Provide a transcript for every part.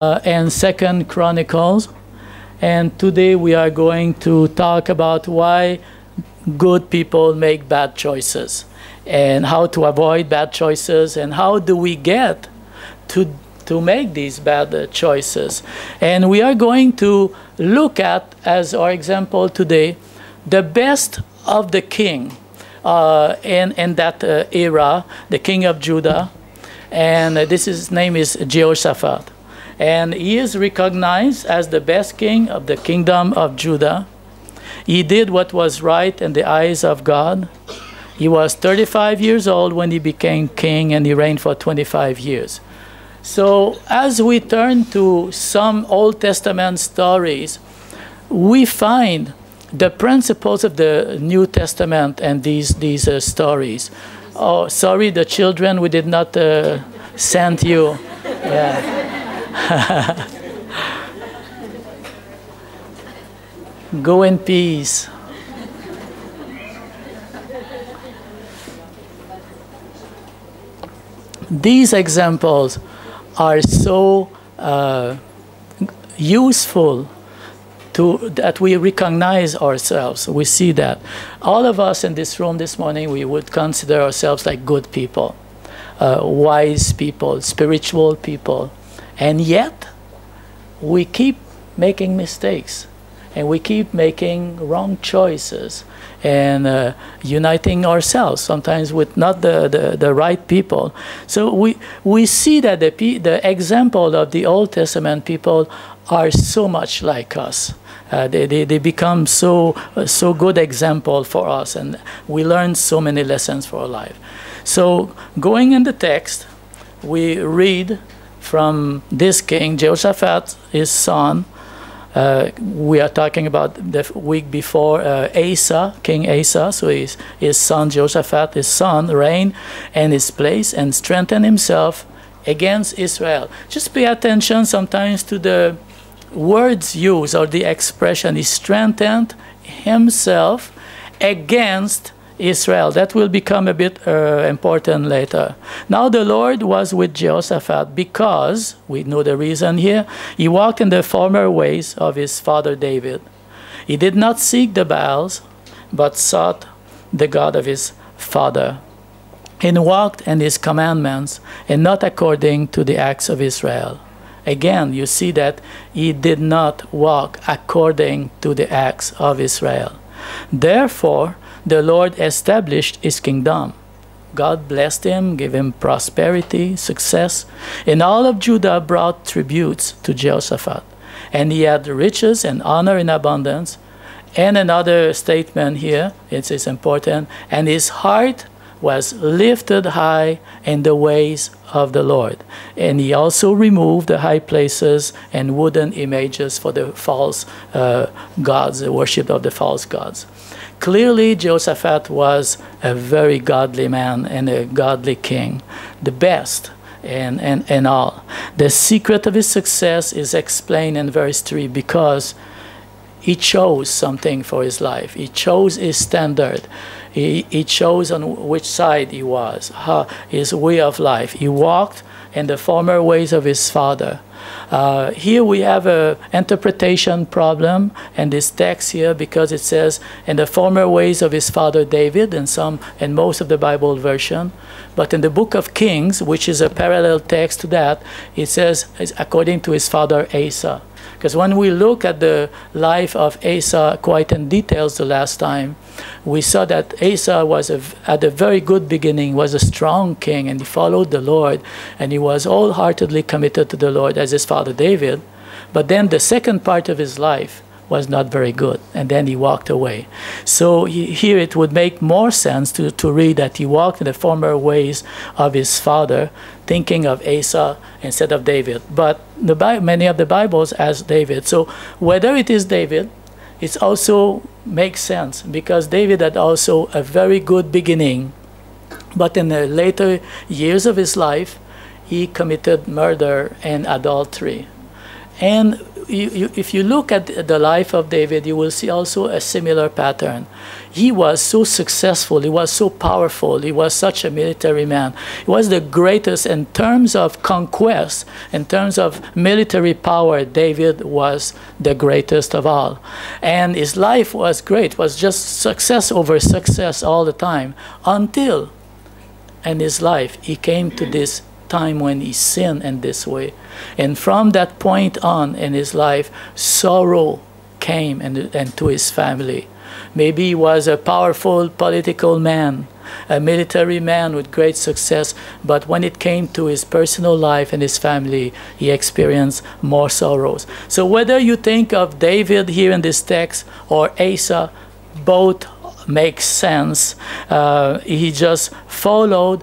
uh, and Second Chronicles. And today we are going to talk about why good people make bad choices and how to avoid bad choices and how do we get to to make these bad choices. And we are going to look at as our example today the best of the king uh, in, in that uh, era, the king of Judah. And this is, his name is Jehoshaphat. And he is recognized as the best king of the kingdom of Judah. He did what was right in the eyes of God. He was 35 years old when he became king and he reigned for 25 years. So, as we turn to some Old Testament stories, we find the principles of the New Testament and these, these uh, stories. Oh, sorry, the children, we did not uh, send you. Yeah. Go in peace. These examples are so uh, useful to, that we recognize ourselves. We see that. All of us in this room this morning, we would consider ourselves like good people, uh, wise people, spiritual people. And yet, we keep making mistakes and we keep making wrong choices and uh, uniting ourselves sometimes with not the, the, the, right people. So we, we see that the, the example of the Old Testament people are so much like us. Uh, they, they, they become so, uh, so good example for us and we learn so many lessons for our life. So going in the text, we read from this king, Jehoshaphat, his son. Uh, we are talking about the week before uh, Asa, King Asa. So his, his son Jehoshaphat, his son, reigned in his place and strengthened himself against Israel. Just pay attention sometimes to the words used or the expression. He strengthened himself against Israel. That will become a bit uh, important later. Now the Lord was with Jehoshaphat because, we know the reason here, he walked in the former ways of his father David. He did not seek the Baals, but sought the God of his father, and walked in his commandments, and not according to the acts of Israel. Again, you see that he did not walk according to the acts of Israel. Therefore, the Lord established his kingdom. God blessed him, gave him prosperity, success, and all of Judah brought tributes to Jehoshaphat. And he had riches and honor in abundance. And another statement here, it is important, and his heart was lifted high in the ways of the Lord. And he also removed the high places and wooden images for the false uh, gods, the worship of the false gods. Clearly, Jehoshaphat was a very godly man and a godly king, the best and, and, and all. The secret of his success is explained in verse 3 because he chose something for his life. He chose his standard. He, he chose on which side he was, his way of life. He walked in the former ways of his father. Uh, here we have a interpretation problem in this text here because it says in the former ways of his father David and some in most of the Bible version, but in the book of Kings, which is a parallel text to that, it says according to his father Asa. Because when we look at the life of Asa quite in details the last time, we saw that Asa was a, at a very good beginning, was a strong king, and he followed the Lord, and he was wholeheartedly committed to the Lord as his father David. But then the second part of his life, was not very good. And then he walked away. So he, here it would make more sense to, to read that he walked in the former ways of his father, thinking of Asa instead of David. But the, many of the Bibles as David. So whether it is David, it also makes sense because David had also a very good beginning. But in the later years of his life, he committed murder and adultery And you, if you look at the life of David, you will see also a similar pattern. He was so successful, he was so powerful, he was such a military man. He was the greatest in terms of conquest, in terms of military power. David was the greatest of all. And his life was great, was just success over success all the time until in his life he came to this time when he sinned in this way. And from that point on in his life, sorrow came and, and to his family. Maybe he was a powerful political man, a military man with great success, but when it came to his personal life and his family, he experienced more sorrows. So whether you think of David here in this text or Asa, both make sense. Uh, he just followed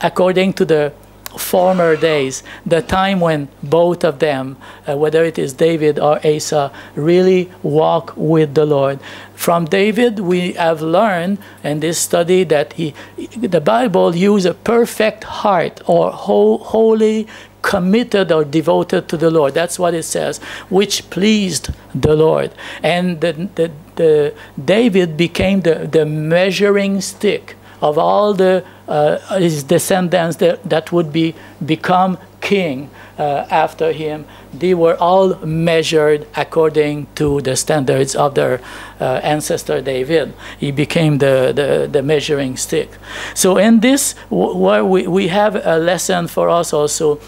according to the former days, the time when both of them, uh, whether it is David or Asa, really walk with the Lord. From David, we have learned in this study that he, the Bible uses a perfect heart or whole, wholly committed or devoted to the Lord. That's what it says, which pleased the Lord. And the, the, the David became the, the measuring stick of all the uh, his descendants that, that would be become king uh, after him, they were all measured according to the standards of their uh, ancestor David. He became the, the, the, measuring stick. So in this, where we, we have a lesson for us also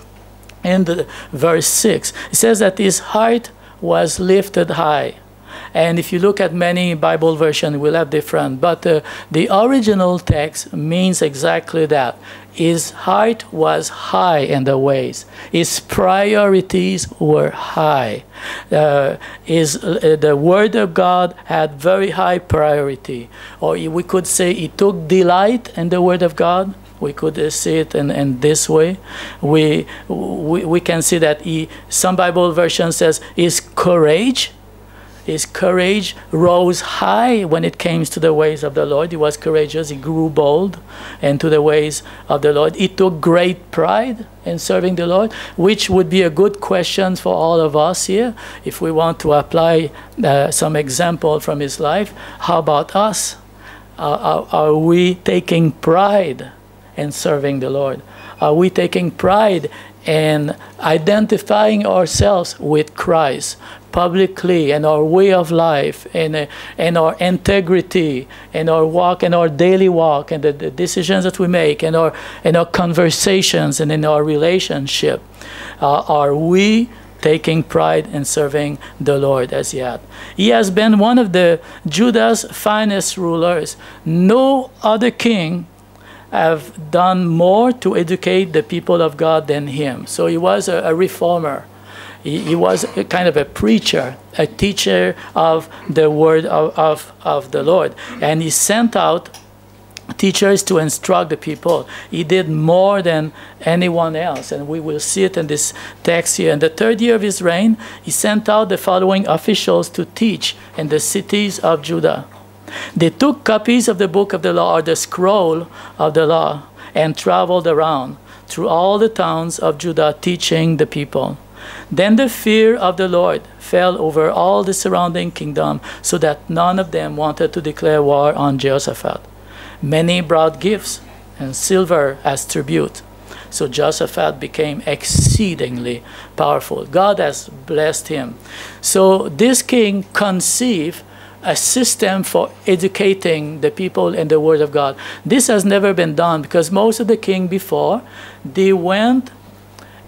in the verse 6. It says that his heart was lifted high. And if you look at many Bible versions, we'll have different. But uh, the original text means exactly that. His heart was high in the ways. His priorities were high. Uh, his, uh, the Word of God had very high priority. Or we could say he took delight in the Word of God we could uh, see it in, in this way. We, we, we can see that he, some Bible version says his courage his courage rose high when it came to the ways of the Lord. He was courageous. He grew bold into the ways of the Lord. He took great pride in serving the Lord, which would be a good question for all of us here if we want to apply uh, some example from his life. How about us? Uh, are, are we taking pride in serving the Lord? Are we taking pride in identifying ourselves with Christ? Publicly and our way of life and, uh, and our integrity and our walk and our daily walk and the, the, decisions that we make and our, and our conversations and in our relationship, uh, are we taking pride in serving the Lord as yet? He has been one of the Judah's finest rulers. No other king have done more to educate the people of God than him. So he was a, a reformer. He, he was kind of a preacher, a teacher of the word of, of, of the Lord. And he sent out teachers to instruct the people. He did more than anyone else, and we will see it in this text here. In the third year of his reign, he sent out the following officials to teach in the cities of Judah. They took copies of the book of the law or the scroll of the law and traveled around through all the towns of Judah teaching the people. Then the fear of the Lord fell over all the surrounding kingdom, so that none of them wanted to declare war on Jehoshaphat. Many brought gifts and silver as tribute. So Jehoshaphat became exceedingly powerful. God has blessed him. So this king conceived a system for educating the people in the Word of God. This has never been done because most of the king before, they went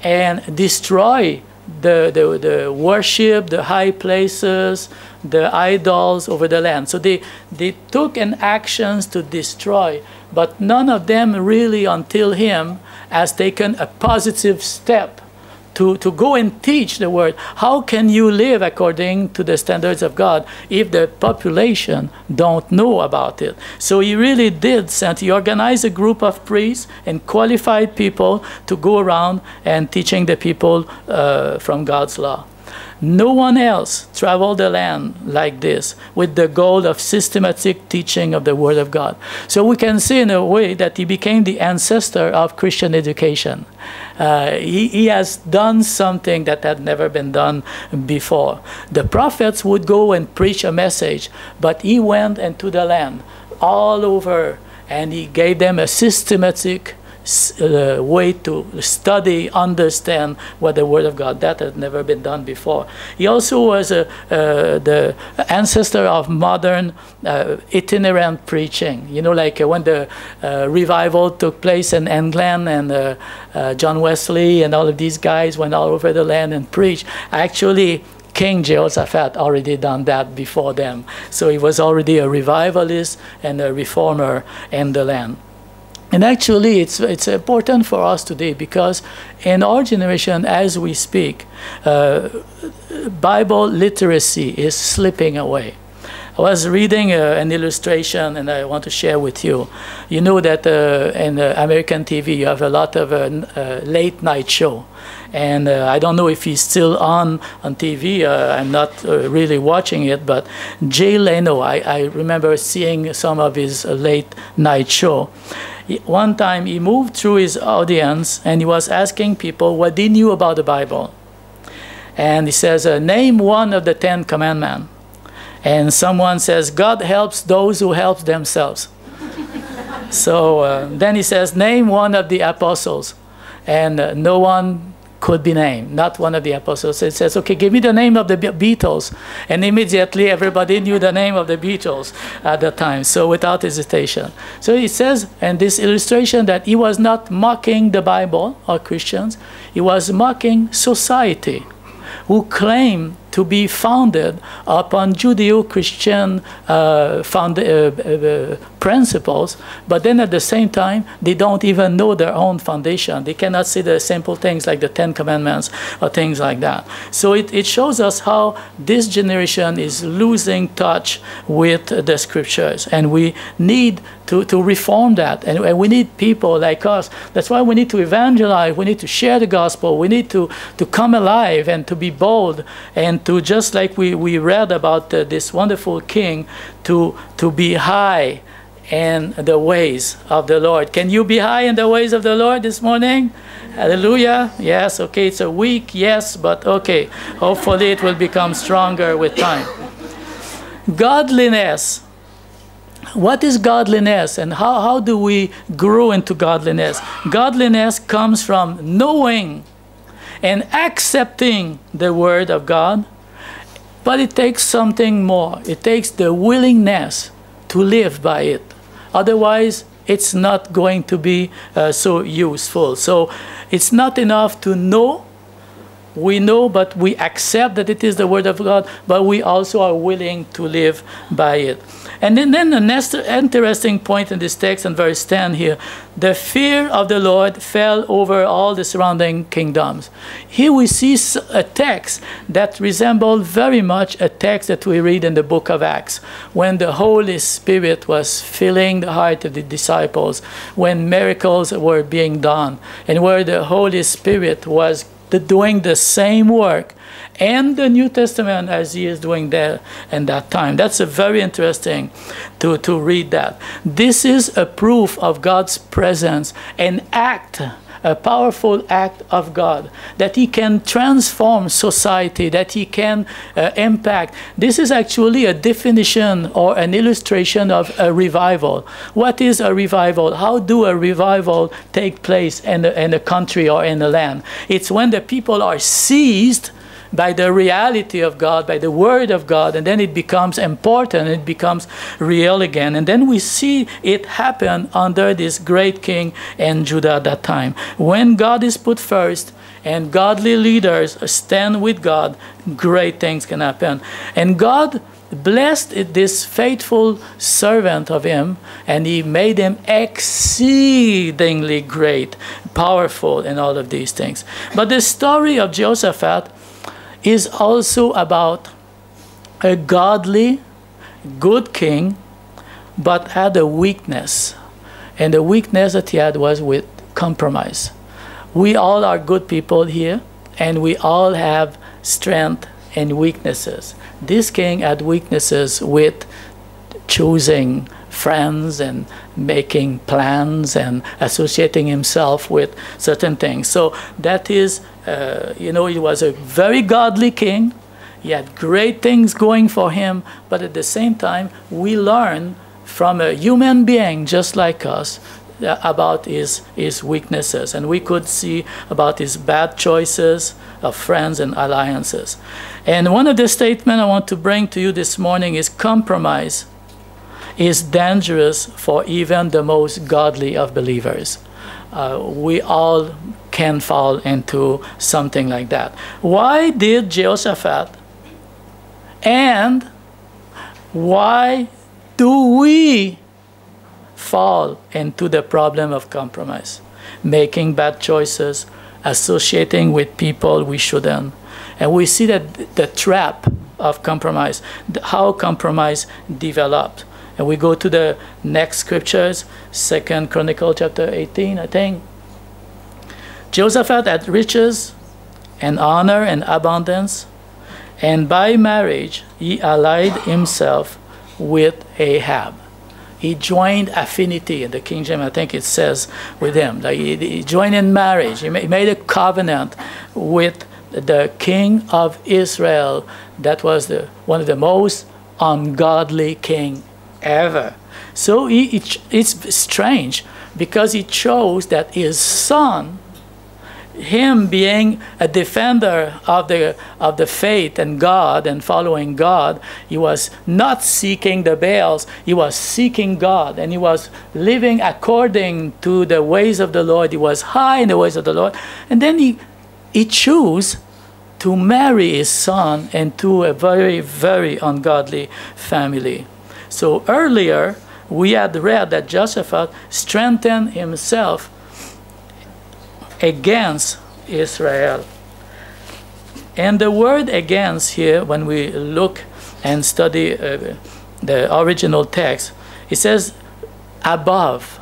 and destroy the, the, the worship, the high places, the idols over the land. So they, they took an actions to destroy, but none of them really until him has taken a positive step to, to go and teach the word. How can you live according to the standards of God if the population don't know about it? So he really did send, he organized a group of priests and qualified people to go around and teaching the people uh, from God's law. No one else traveled the land like this with the goal of systematic teaching of the Word of God. So we can see in a way that he became the ancestor of Christian education. Uh, he, he has done something that had never been done before. The prophets would go and preach a message, but he went into the land all over and he gave them a systematic uh, way to study, understand what the Word of God. That had never been done before. He also was a, uh, the ancestor of modern uh, itinerant preaching. You know, like uh, when the uh, revival took place in England and uh, John Wesley and all of these guys went all over the land and preached. Actually, King Jehoshaphat already done that before them. So he was already a revivalist and a reformer in the land. And actually, it's, it's important for us today because in our generation, as we speak, uh, Bible literacy is slipping away. I was reading uh, an illustration and I want to share with you. You know that uh, in uh, American TV you have a lot of uh, uh, late night show. And uh, I don't know if he's still on on TV. I'm not really watching it, but Jay Leno, I, I remember seeing some of his late night show one time he moved through his audience and he was asking people what they knew about the Bible. And he says, uh, Name one of the Ten Commandments. And someone says, God helps those who help themselves. so uh, then he says, Name one of the apostles. And uh, no one could be named, not one of the apostles. It says, okay, give me the name of the Beatles. And immediately everybody knew the name of the Beatles at that time, so without hesitation. So it says in this illustration that he was not mocking the Bible or Christians, he was mocking society who claim to be founded upon Judeo-Christian uh, uh, uh, principles, but then at the same time, they don't even know their own foundation. They cannot see the simple things like the Ten Commandments or things like that. So it, it shows us how this generation is losing touch with the scriptures, and we need to, to reform that. And, and we need people like us. That's why we need to evangelize, we need to share the gospel, we need to, to come alive and to be bold, and to just like we, we read about uh, this wonderful king, to, to be high in the ways of the Lord. Can you be high in the ways of the Lord this morning? Hallelujah. Yes, okay, it's a weak yes, but okay. Hopefully it will become stronger with time. Godliness. What is godliness and how, how do we grow into godliness? Godliness comes from knowing and accepting the Word of God, but it takes something more. It takes the willingness to live by it. Otherwise, it's not going to be uh, so useful. So it's not enough to know. We know, but we accept that it is the Word of God, but we also are willing to live by it. And then, then the next interesting point in this text in verse 10 here the fear of the Lord fell over all the surrounding kingdoms. Here we see a text that resembled very much a text that we read in the book of Acts when the Holy Spirit was filling the heart of the disciples, when miracles were being done, and where the Holy Spirit was doing the same work and the New Testament as he is doing there in that time. That's a very interesting to, to read that. This is a proof of God's presence, an act a powerful act of God, that He can transform society, that He can uh, impact. This is actually a definition or an illustration of a revival. What is a revival? How do a revival take place in a, in a country or in a land? It's when the people are seized by the reality of God, by the Word of God, and then it becomes important, it becomes real again. And then we see it happen under this great king and Judah at that time. When God is put first, and godly leaders stand with God, great things can happen. And God blessed this faithful servant of him, and he made him exceedingly great, powerful, and all of these things. But the story of Jehoshaphat is also about a godly, good king, but had a weakness. And the weakness that he had was with compromise. We all are good people here, and we all have strength and weaknesses. This king had weaknesses with choosing friends and making plans and associating himself with certain things. So that is, uh, you know, he was a very godly king. He had great things going for him, but at the same time, we learn from a human being just like us uh, about his, his weaknesses. And we could see about his bad choices of friends and alliances. And one of the statements I want to bring to you this morning is compromise is dangerous for even the most godly of believers. Uh, we all can fall into something like that. Why did Jehoshaphat and why do we fall into the problem of compromise? Making bad choices, associating with people we shouldn't. And we see that the trap of compromise, how compromise developed. And we go to the next scriptures, Second Chronicle chapter 18, I think. Jehoshaphat had riches and honor and abundance, and by marriage he allied himself with Ahab. He joined affinity in the King James, I think it says with him. Like he, he joined in marriage. He made a covenant with the king of Israel that was the, one of the most ungodly king ever. So it, it's strange because he chose that his son, him being a defender of the, of the faith and God and following God, he was not seeking the Baals, he was seeking God and he was living according to the ways of the Lord. He was high in the ways of the Lord. And then he, he chose to marry his son into a very, very ungodly family. So earlier, we had read that Jehoshaphat strengthened himself against Israel. And the word against here, when we look and study uh, the original text, it says above.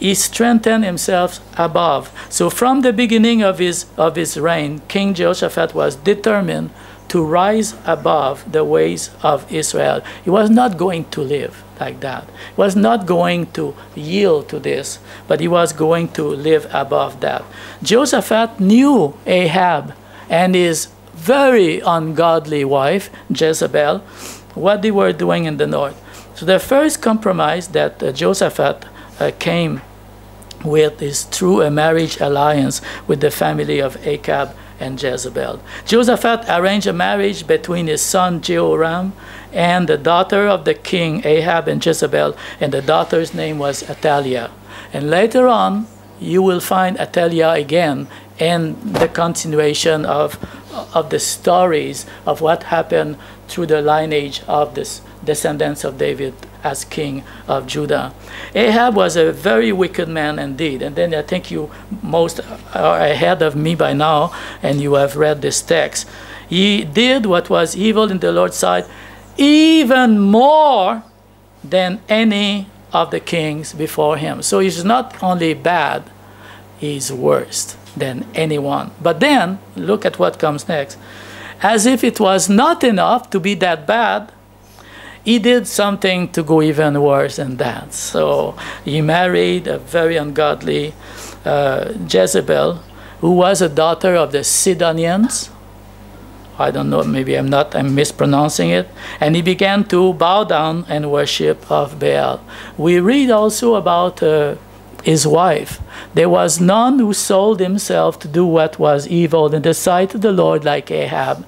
He strengthened himself above. So from the beginning of his, of his reign, King Jehoshaphat was determined to rise above the ways of Israel. He was not going to live like that. He was not going to yield to this, but he was going to live above that. Jehoshaphat knew Ahab and his very ungodly wife, Jezebel, what they were doing in the north. So the first compromise that uh, uh, came with is through a marriage alliance with the family of Ahab and Jezebel. Jehoshaphat arranged a marriage between his son Jehoram and the daughter of the king Ahab and Jezebel, and the daughter's name was Athaliah. And later on, you will find Athaliah again in the continuation of, of the stories of what happened through the lineage of the descendants of David as king of Judah. Ahab was a very wicked man indeed. And then I think you most are ahead of me by now, and you have read this text. He did what was evil in the Lord's sight even more than any of the kings before him. So he's not only bad, he's worse than anyone. But then, look at what comes next. As if it was not enough to be that bad, he did something to go even worse than that. So he married a very ungodly uh, Jezebel, who was a daughter of the Sidonians. I don't know, maybe I'm not, I'm mispronouncing it. And he began to bow down and worship of Baal. We read also about uh, his wife. There was none who sold himself to do what was evil in the sight of the Lord like Ahab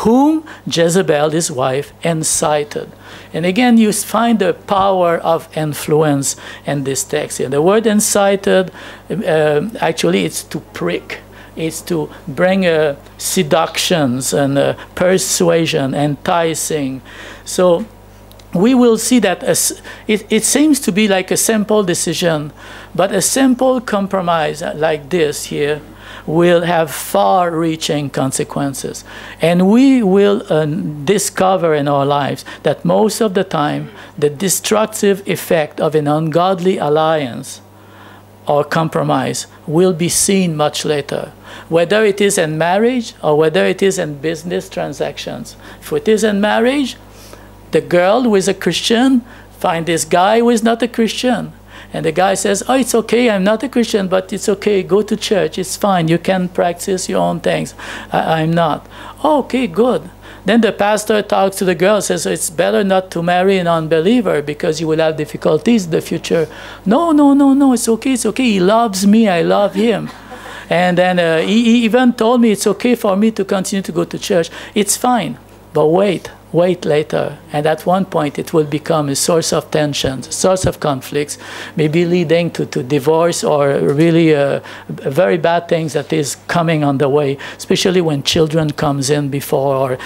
whom Jezebel, his wife, incited. And again, you find the power of influence in this text. And the word incited, uh, actually, it's to prick. It's to bring uh, seductions and uh, persuasion, enticing. So we will see that as it, it seems to be like a simple decision, but a simple compromise like this here will have far reaching consequences. And we will uh, discover in our lives that most of the time, the destructive effect of an ungodly alliance or compromise will be seen much later, whether it is in marriage or whether it is in business transactions. If it is in marriage, the girl who is a Christian find this guy who is not a Christian. And the guy says, Oh, it's okay, I'm not a Christian, but it's okay, go to church, it's fine, you can practice your own things. I- am not. Oh, okay, good. Then the pastor talks to the girl, says, It's better not to marry an unbeliever because you will have difficulties in the future. No, no, no, no, it's okay, it's okay. He loves me, I love him. And then uh, he, he even told me it's okay for me to continue to go to church. It's fine, but wait wait later. And at one point, it will become a source of tensions, a source of conflicts, maybe leading to, to divorce or really uh, very bad things that is coming on the way, especially when children comes in before or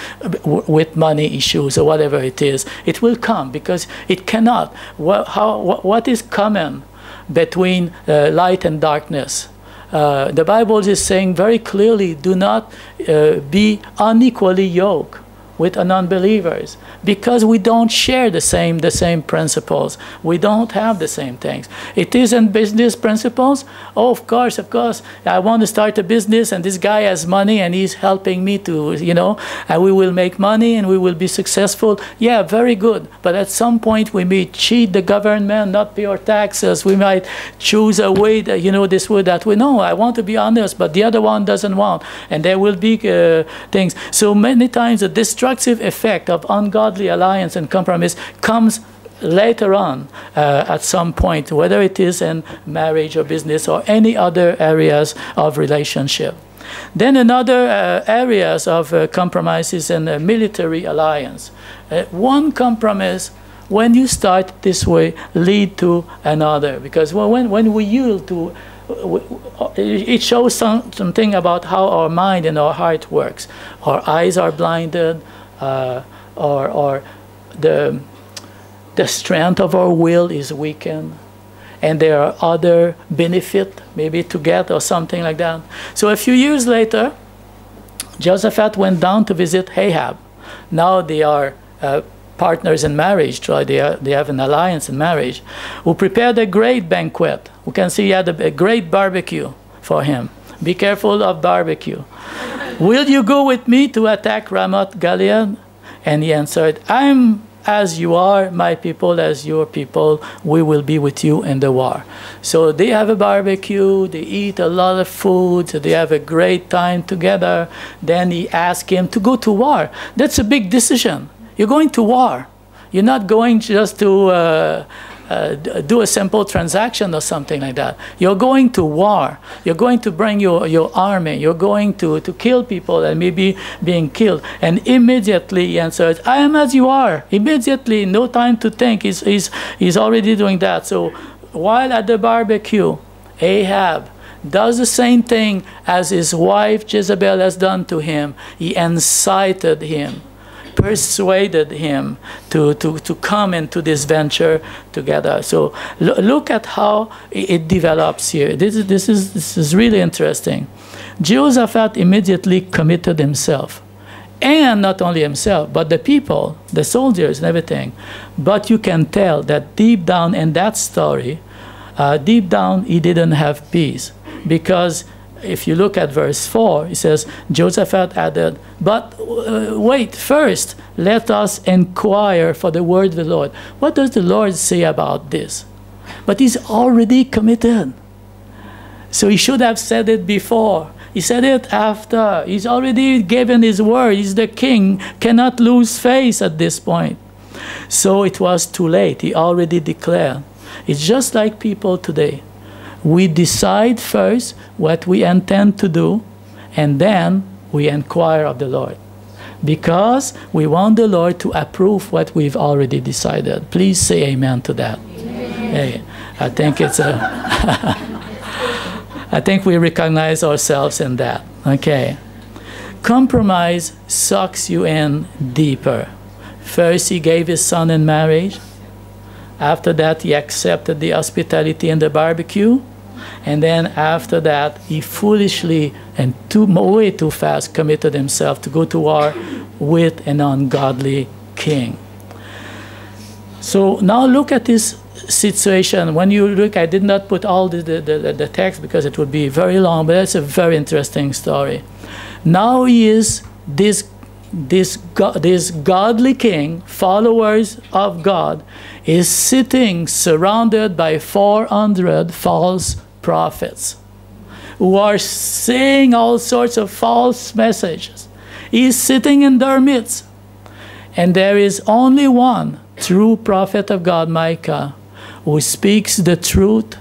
with money issues or whatever it is. It will come because it cannot. What, how, what is common between uh, light and darkness? Uh, the Bible is saying very clearly, do not uh, be unequally yoked with non-believers. Because we don't share the same the same principles. We don't have the same things. It isn't business principles? Oh of course of course. I want to start a business and this guy has money and he's helping me to you know and we will make money and we will be successful. Yeah very good. But at some point we may cheat the government not pay our taxes. We might choose a way that you know this way that we know i want to be honest but the other one doesn't want. And there will be uh, things. So many times the destructive effect of ungodly alliance and compromise comes later on uh, at some point, whether it is in marriage or business or any other areas of relationship. Then another uh, areas of uh, compromise is in a military alliance. Uh, one compromise when you start this way lead to another because when, when we yield to it shows some, something about how our mind and our heart works. Our eyes are blinded, uh, or, or the, the strength of our will is weakened and there are other benefit maybe to get or something like that. So a few years later, Jehoshaphat went down to visit Ahab. Now they are uh, partners in marriage, right? They, are, they have an alliance in marriage, who prepared a great banquet. We can see he had a, a great barbecue for him. Be careful of barbecue. Will you go with me to attack Ramoth Gilead? And he answered, I'm as you are, my people, as your people, we will be with you in the war. So they have a barbecue, they eat a lot of food, they have a great time together. Then he asked him to go to war. That's a big decision. You're going to war. You're not going just to uh, uh, do a simple transaction or something like that. You're going to war. You're going to bring your, your army. You're going to, to kill people and maybe being killed. And immediately he answered, I am as you are. Immediately, no time to think. He's, he's, he's already doing that. So while at the barbecue, Ahab does the same thing as his wife Jezebel has done to him. He incited him persuaded him to, to, to come into this venture together. So look at how it, develops here. This is, this, is, this is really interesting. Jehoshaphat immediately committed himself. And not only himself, but the people, the soldiers, and everything. But you can tell that deep down in that story, uh, deep down, he didn't have peace because if you look at verse 4, it says, Jehoshaphat added, But uh, wait, first, let us inquire for the word of the Lord. What does the Lord say about this? But he's already committed. So he should have said it before. He said it after. He's already given his word. He's the king, cannot lose face at this point. So it was too late. He already declared. It's just like people today we decide first what we intend to do, and then we inquire of the Lord. Because we want the Lord to approve what we've already decided. Please say amen to that. Amen. Hey, I think it's a. I think we recognize ourselves in that. Okay. Compromise sucks you in deeper. First, he gave his son in marriage. After that, he accepted the hospitality and the barbecue. And then after that, he foolishly and too, way too fast committed himself to go to war with an ungodly king. So now look at this situation, when you look, I did not put all the, the, the, the text because it would be very long, but it's a very interesting story. Now he is this this, this godly king, followers of God, is sitting surrounded by 400 false prophets who are saying all sorts of false messages. He's sitting in their midst. And there is only one true prophet of God, Micah, who speaks the truth.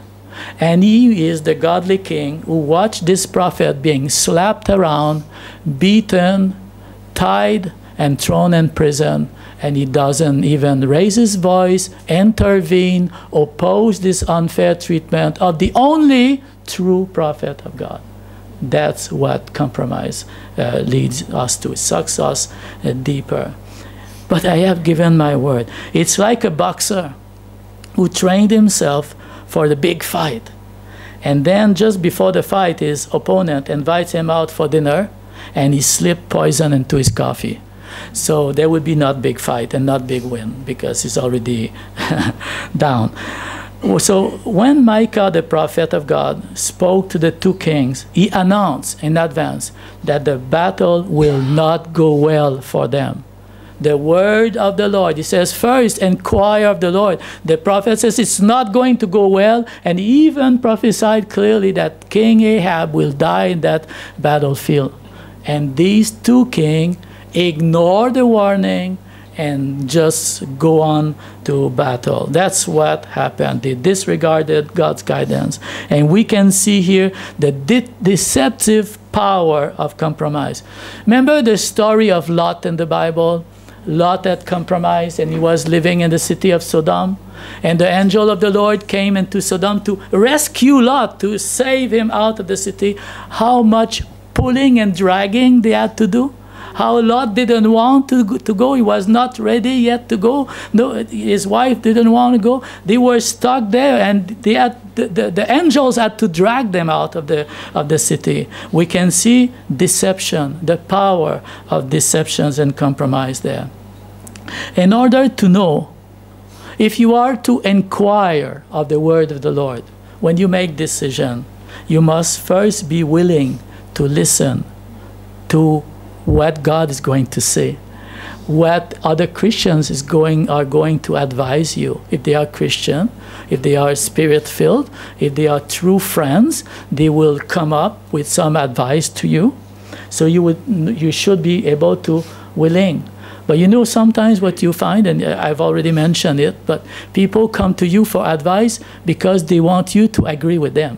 And he is the godly king who watched this prophet being slapped around, beaten, tied, and thrown in prison. And he doesn't even raise his voice, intervene, oppose this unfair treatment of the only true prophet of God. That's what compromise uh, leads us to. It sucks us uh, deeper. But I have given my word. It's like a boxer who trained himself for the big fight. And then just before the fight, his opponent invites him out for dinner and he slipped poison into his coffee. So there would be not big fight and not big win because he's already down. So when Micah, the prophet of God, spoke to the two kings, he announced in advance that the battle will not go well for them. The word of the Lord, he says, first inquire of the Lord. The prophet says it's not going to go well, and even prophesied clearly that King Ahab will die in that battlefield. And these two kings ignore the warning and just go on to battle. That's what happened. They disregarded God's guidance. And we can see here the de deceptive power of compromise. Remember the story of Lot in the Bible? Lot had compromised and he was living in the city of Sodom. And the angel of the Lord came into Sodom to rescue Lot, to save him out of the city. How much pulling and dragging they had to do. How Lot didn't want to go, to go. He was not ready yet to go. No, his wife didn't want to go. They were stuck there, and they had, the, the, the angels had to drag them out of the, of the city. We can see deception, the power of deceptions and compromise there. In order to know, if you are to inquire of the word of the Lord, when you make decision, you must first be willing to listen to what God is going to say, what other Christians is going are going to advise you. If they are Christian, if they are spirit filled, if they are true friends, they will come up with some advice to you. So you would you should be able to willing. But you know sometimes what you find, and I've already mentioned it, but people come to you for advice because they want you to agree with them.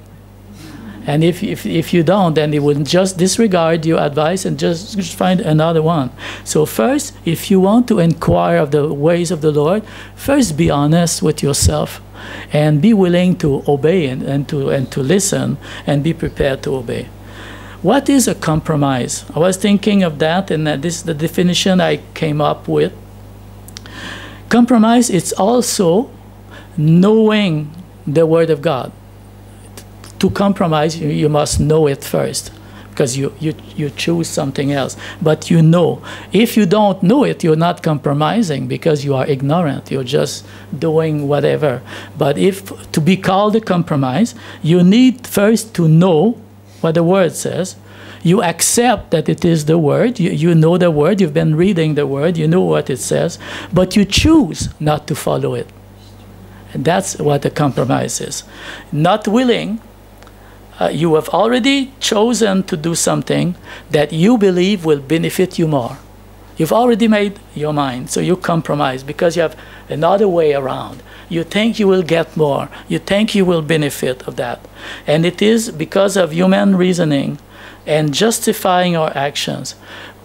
And if, if, if you don't, then they will just disregard your advice and just, just find another one. So first, if you want to inquire of the ways of the Lord, first be honest with yourself and be willing to obey and, and, to, and to listen and be prepared to obey. What is a compromise? I was thinking of that, and this is the definition I came up with. Compromise is also knowing the Word of God to compromise, you, you must know it first because you, you, you choose something else. But you know. If you don't know it, you're not compromising because you are ignorant. You're just doing whatever. But if to be called a compromise, you need first to know what the word says. You accept that it is the word. You, you know the word. You've been reading the word. You know what it says. But you choose not to follow it. And that's what a compromise is. Not willing uh, you have already chosen to do something that you believe will benefit you more. You've already made your mind, so you compromise because you have another way around. You think you will get more. You think you will benefit of that. And it is because of human reasoning and justifying our actions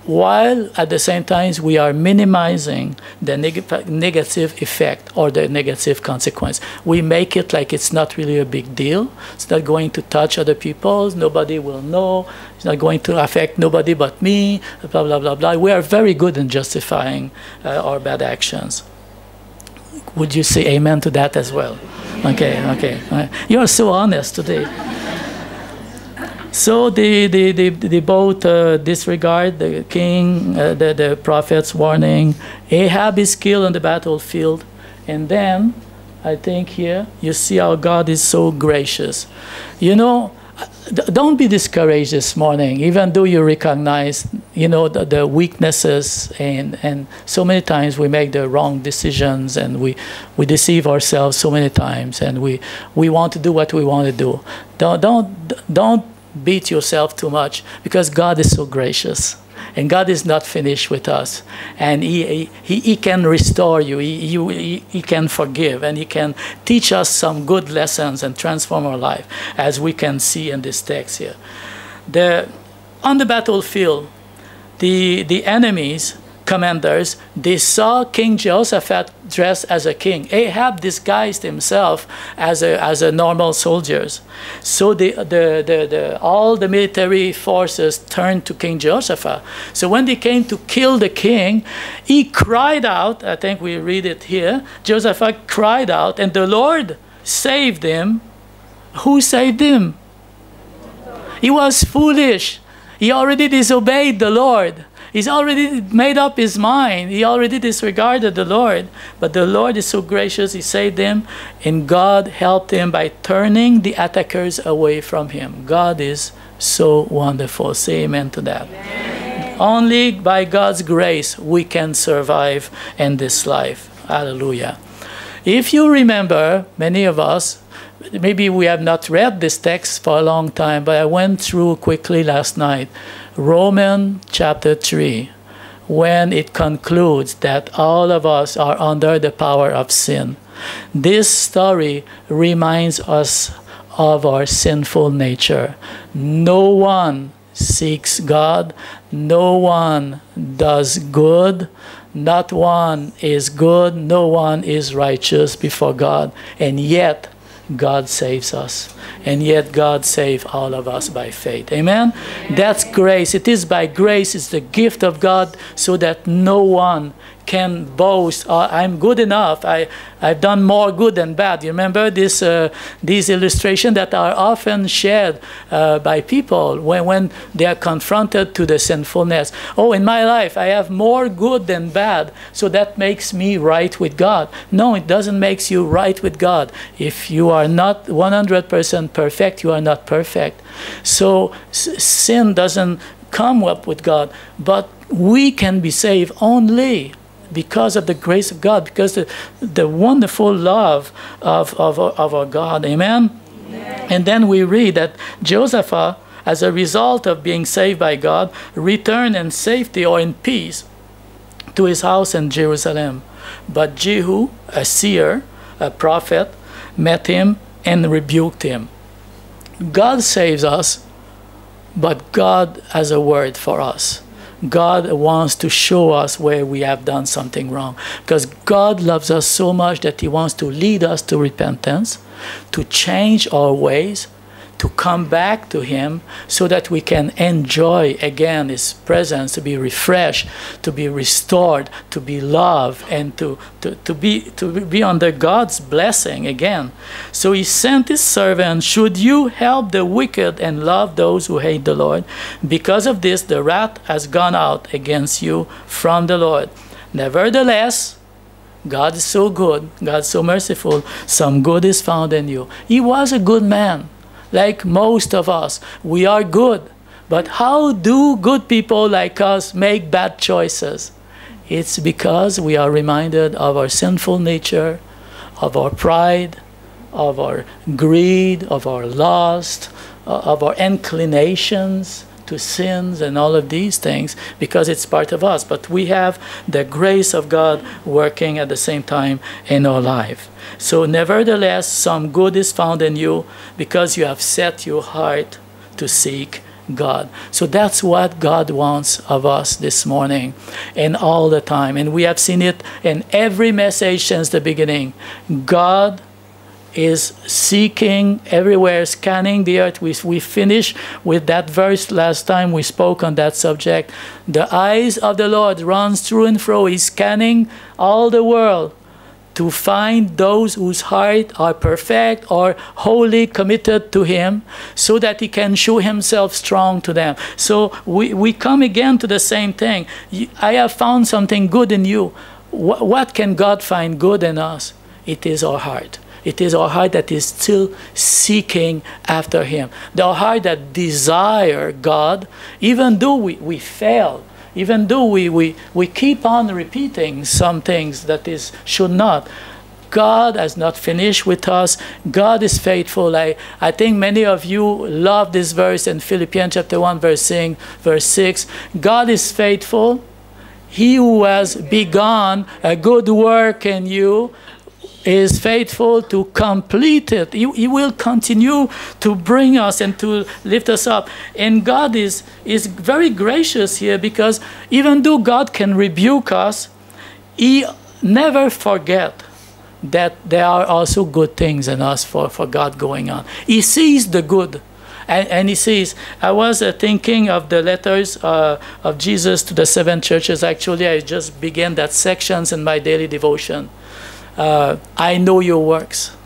while at the same time we are minimizing the neg negative effect or the negative consequence. We make it like it's not really a big deal. It's not going to touch other people. Nobody will know. It's not going to affect nobody but me, blah, blah, blah, blah. We are very good in justifying uh, our bad actions. Would you say amen to that as well? Okay, okay. You are so honest today. So they, they, they, they both uh, disregard the king, uh, the, the prophet's warning. Ahab is killed on the battlefield. And then I think here, you see how God is so gracious. You know, don't be discouraged this morning, even though you recognize, you know, the, the, weaknesses and, and so many times we make the wrong decisions and we, we deceive ourselves so many times and we, we want to do what we want to do. Don't, don't, don't beat yourself too much because God is so gracious and God is not finished with us. And He, he, he can restore you, he, he, he can forgive, and He can teach us some good lessons and transform our life, as we can see in this text here. The, on the battlefield, the, the enemies commanders, they saw King Jehoshaphat dressed as a king. Ahab disguised himself as a, as a normal soldiers. So the, the, the, the, all the military forces turned to King Jehoshaphat. So when they came to kill the king, he cried out, I think we read it here, Jehoshaphat cried out, and the Lord saved him. Who saved him? He was foolish. He already disobeyed the Lord. He's already made up his mind. He already disregarded the Lord. But the Lord is so gracious, He saved him, and God helped him by turning the attackers away from him. God is so wonderful. Say amen to that. Amen. Only by God's grace we can survive in this life. Hallelujah. If you remember, many of us, maybe we have not read this text for a long time, but I went through quickly last night. Romans chapter 3, when it concludes that all of us are under the power of sin. This story reminds us of our sinful nature. No one seeks God, no one does good, not one is good, no one is righteous before God, and yet God saves us. And yet God saved all of us by faith. Amen? That's grace. It is by grace. It's the gift of God so that no one can boast, oh, I'm good enough. I, I've done more good than bad. You remember this, uh, these illustrations that are often shared uh, by people when, when they are confronted to the sinfulness. Oh, in my life, I have more good than bad, so that makes me right with God. No, it doesn't make you right with God. If you are not 100% perfect, you are not perfect. So sin doesn't come up with God, but we can be saved only because of the grace of God, because the, the wonderful love of, of, of our God. Amen? Amen? And then we read that Joseph, as a result of being saved by God, returned in safety or in peace to his house in Jerusalem. But Jehu, a seer, a prophet, met him and rebuked him. God saves us, but God has a word for us. God wants to show us where we have done something wrong. Because God loves us so much that He wants to lead us to repentance, to change our ways, to come back to Him so that we can enjoy again His presence, to be refreshed, to be restored, to be loved, and to, to, to, be, to be under God's blessing again. So He sent His servant, Should you help the wicked and love those who hate the Lord? Because of this, the wrath has gone out against you from the Lord. Nevertheless, God is so good, God is so merciful, some good is found in you. He was a good man like most of us. We are good. But how do good people like us make bad choices? It's because we are reminded of our sinful nature, of our pride, of our greed, of our lust, uh, of our inclinations to sins and all of these things because it's part of us. But we have the grace of God working at the same time in our life. So, nevertheless, some good is found in you because you have set your heart to seek God. So that's what God wants of us this morning and all the time. And we have seen it in every message since the beginning. God is seeking everywhere, scanning the earth. We, we finished with that verse last time we spoke on that subject. The eyes of the Lord runs through and fro. He's scanning all the world to find those whose heart are perfect or wholly committed to him so that he can show himself strong to them. So we, we come again to the same thing. I have found something good in you. What, what can God find good in us? it is our heart. It is our heart that is still seeking after Him. The heart that desire God, even though we, we fail, even though we, we, we keep on repeating some things that is should not. God has not finished with us. God is faithful. I, I think many of you love this verse in Philippians chapter 1, verse 6, verse 6. God is faithful. He who has begun a good work in you is faithful to complete it. He, he, will continue to bring us and to lift us up. And God is, is very gracious here because even though God can rebuke us, He never forget that there are also good things in us for, for God going on. He sees the good. And, and he says, I was uh, thinking of the letters uh, of Jesus to the seven churches. Actually, I just began that sections in my daily devotion uh, I know your works.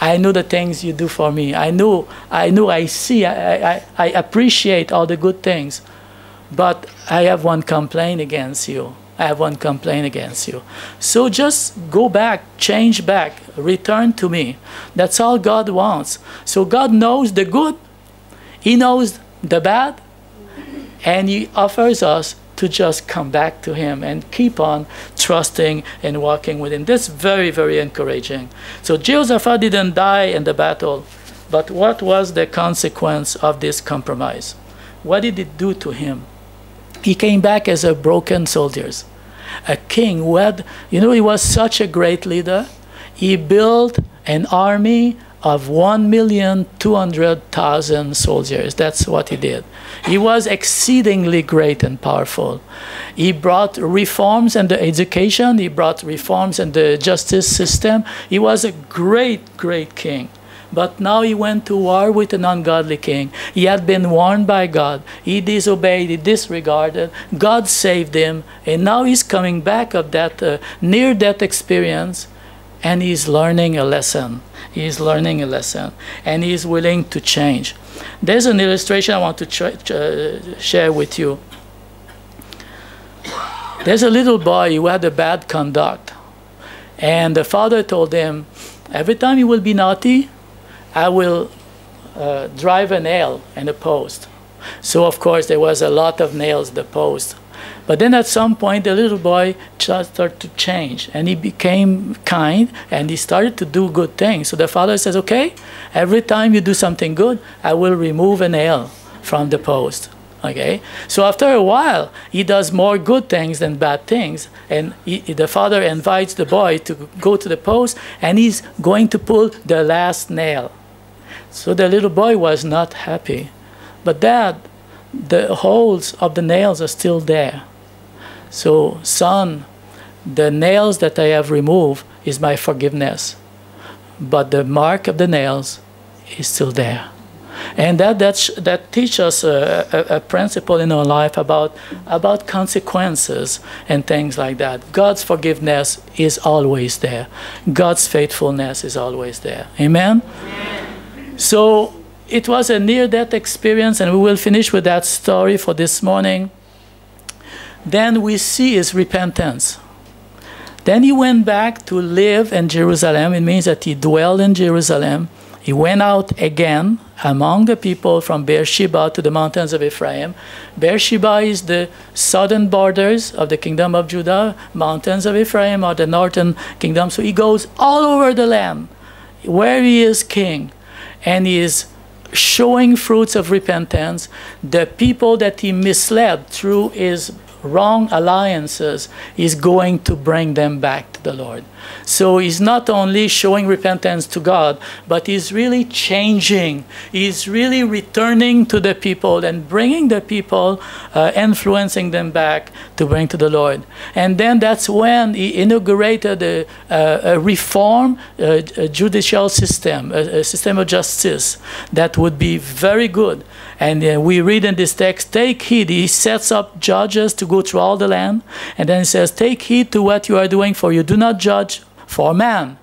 I know the things you do for me. I know, I know, I see, I, I, I appreciate all the good things. But I have one complaint against you. I have one complaint against you. So just go back, change back, return to me. That's all God wants. So God knows the good, He knows the bad, and He offers us to just come back to Him and keep on trusting and walking with Him. That's very, very encouraging. So Jehoshaphat didn't die in the battle, but what was the consequence of this compromise? What did it do to him? He came back as a broken soldier, a king who had, you know, he was such a great leader. He built an army of 1,200,000 soldiers. That's what he did. He was exceedingly great and powerful. He brought reforms in the education, he brought reforms in the justice system. He was a great, great king. But now he went to war with an ungodly king. He had been warned by God. He disobeyed, he disregarded. God saved him. And now he's coming back of that uh, near death experience and he's learning a lesson. He's learning a lesson and he's willing to change. There's an illustration I want to uh, share with you. There's a little boy who had a bad conduct, and the father told him, Every time you will be naughty, I will uh, drive a nail in a post. So, of course, there was a lot of nails in the post. But then at some point, the little boy started to change and he became kind and he started to do good things. So the father says, Okay, every time you do something good, I will remove a nail from the post. Okay, so after a while, he does more good things than bad things, and he, the father invites the boy to go to the post, and he's going to pull the last nail. So the little boy was not happy, but dad, the holes of the nails are still there. So, son, the nails that I have removed is my forgiveness, but the mark of the nails is still there. And that, that, that teaches us a, a, a, principle in our life about, about consequences and things like that. God's forgiveness is always there. God's faithfulness is always there. Amen? Amen. So it was a near-death experience, and we will finish with that story for this morning then we see his repentance. Then he went back to live in Jerusalem. It means that he dwelled in Jerusalem. He went out again among the people from Beersheba to the mountains of Ephraim. Beersheba is the southern borders of the kingdom of Judah. Mountains of Ephraim are the northern kingdom. So he goes all over the land where he is king. And he is showing fruits of repentance. The people that he misled through his wrong alliances is going to bring them back the Lord. So he's not only showing repentance to God, but he's really changing. He's really returning to the people and bringing the people, uh, influencing them back to bring to the Lord. And then that's when he inaugurated a, a, a reform, a, a, judicial system, a, system of justice that would be very good. And uh, we read in this text, take heed. He sets up judges to go through all the land. And then he says, take heed to what you are doing, for you do not judge for man,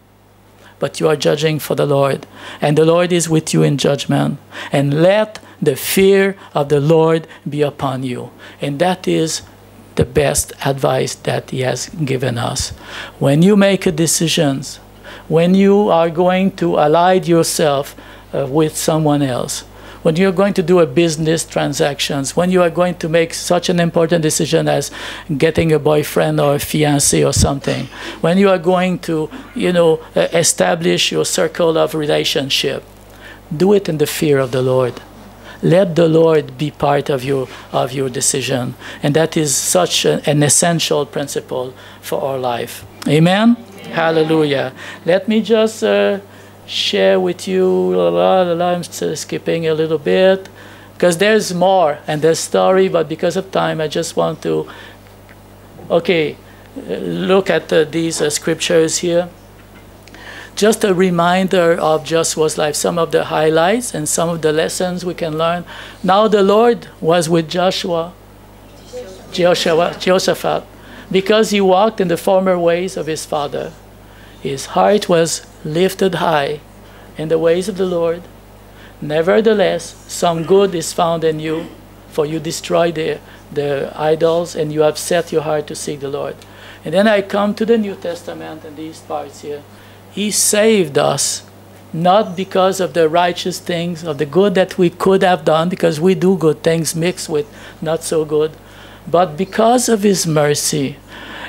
but you are judging for the Lord. And the Lord is with you in judgment. And let the fear of the Lord be upon you. And that is the best advice that He has given us. When you make decisions, when you are going to ally yourself uh, with someone else, when you're going to do a business transactions, when you are going to make such an important decision as getting a boyfriend or a fiance or something, when you are going to, you know, establish your circle of relationship, do it in the fear of the Lord. Let the Lord be part of your of your decision, and that is such an essential principle for our life. Amen. Amen. Hallelujah. Let me just. Uh, share with you. La, la, la, la. I'm skipping a little bit because there's more and there's story, but because of time, I just want to, okay, look at uh, these uh, scriptures here. Just a reminder of just Joshua's life, some of the highlights and some of the lessons we can learn. Now the Lord was with Joshua, Joshua, Jehoshaphat, because he walked in the former ways of his father. His heart was lifted high in the ways of the Lord. Nevertheless, some good is found in you, for you destroy the, the idols and you have set your heart to seek the Lord. And then I come to the New Testament and these parts here. He saved us not because of the righteous things, of the good that we could have done, because we do good things mixed with not so good, but because of His mercy.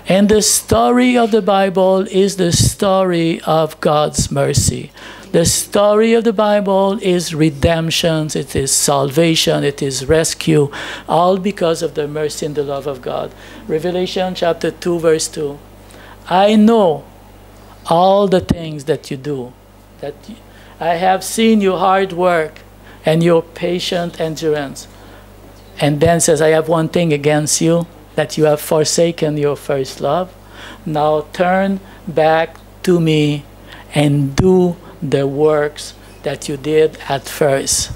And the story of the Bible is the story of God's mercy. The story of the Bible is redemption, it is salvation, it is rescue, all because of the mercy and the love of God. Revelation chapter 2, verse 2. I know all the things that you do, that I have seen your hard work and your patient endurance. And then says, I have one thing against you that you have forsaken your first love. Now turn back to me and do the works that you did at first.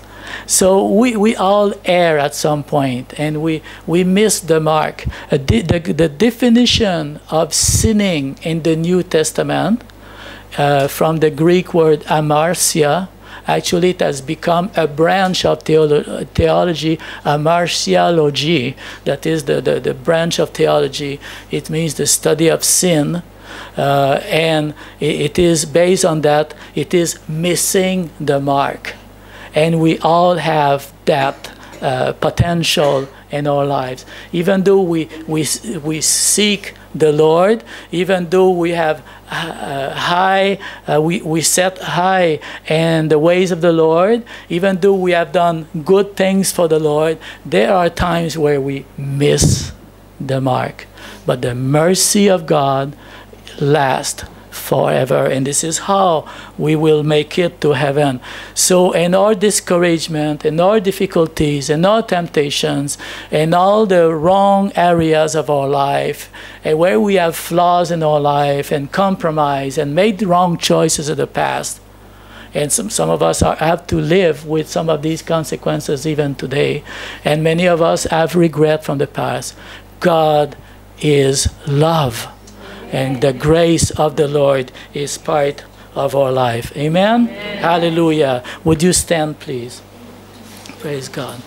So we, we all err at some point and we, we miss the mark. Uh, the, the, the, definition of sinning in the New Testament uh, from the Greek word hamartia Actually, it has become a branch of theolo theology, hamartiology, that is the, the, the, branch of theology. It means the study of sin. Uh, and it, it is based on that, it is missing the mark. And we all have that uh, potential in our lives. Even though we, we, we seek the Lord, even though we have uh, high, uh, we, we set high in the ways of the Lord, even though we have done good things for the Lord, there are times where we miss the mark. But the mercy of God lasts forever. And this is how we will make it to heaven. So, in our discouragement, in our difficulties, in our temptations, in all the wrong areas of our life, and where we have flaws in our life and compromise and made wrong choices in the past, and some, some of us are, have to live with some of these consequences even today. And many of us have regret from the past. God is love and the grace of the Lord is part of our life. Amen? Amen? Hallelujah. Would you stand, please? Praise God.